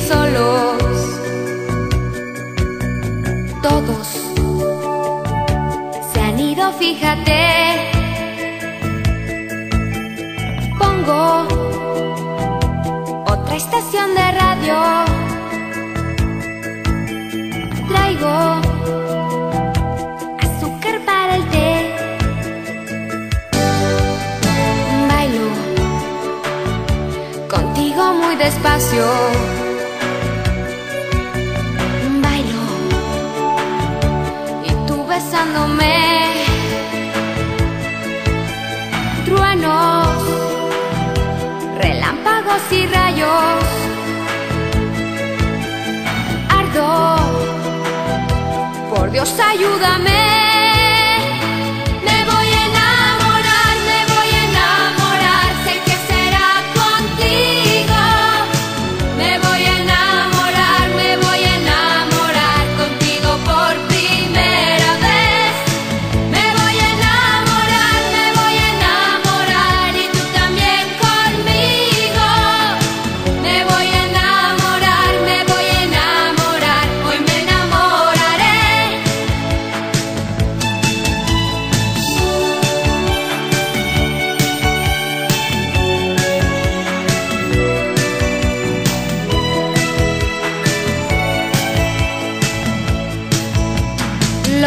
solos. Todos se han ido, fíjate. Pongo otra estación de radio. Traigo azúcar para el té. Bailo contigo muy despacio. Y rayos. Ardo, por Dios ayúdame.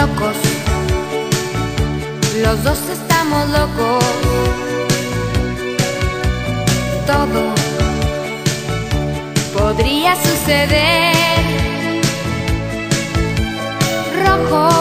locos, los dos estamos locos. Todo podría suceder. Rojo.